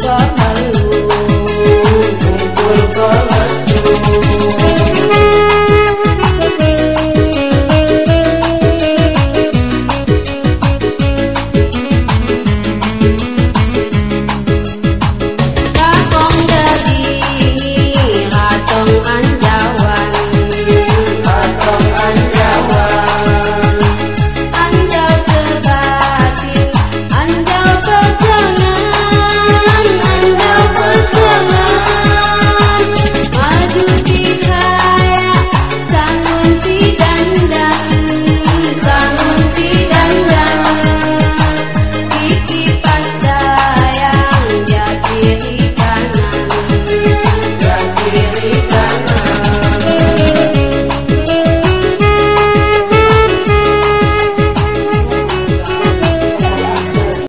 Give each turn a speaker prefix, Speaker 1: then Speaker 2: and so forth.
Speaker 1: time